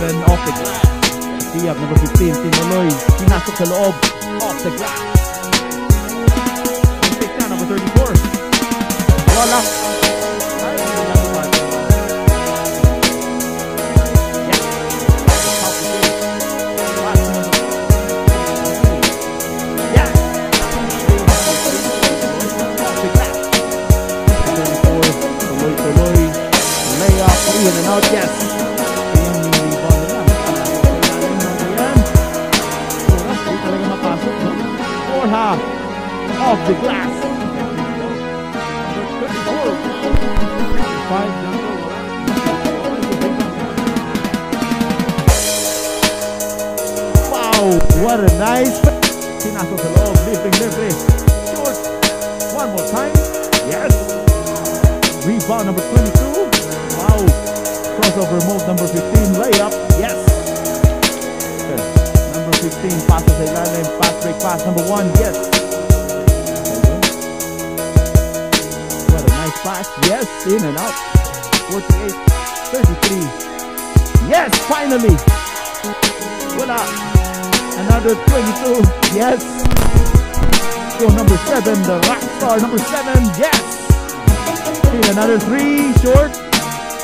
7 off the glass. Diab, number 15, Tinuloy. Pinasok sa loob. Off the glass. Pick number 34. Wala. Yes. Half. Off the glass. Number 34. Five number Wow! What a nice. Short. One more time. Yes. Rebound number 22. Wow. Crossover move number 15. Layup. Number 1. Yes. What a nice pass. Yes. In and out. 48. 33. Yes. Finally. Wala. Another 22. Yes. Go number 7. The rock star. Number 7. Yes. In another three, short.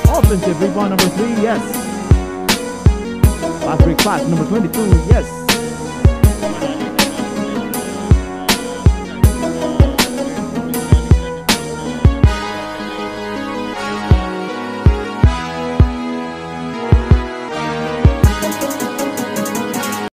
Offensive rebound number three, yes. Break pass number 22, yes.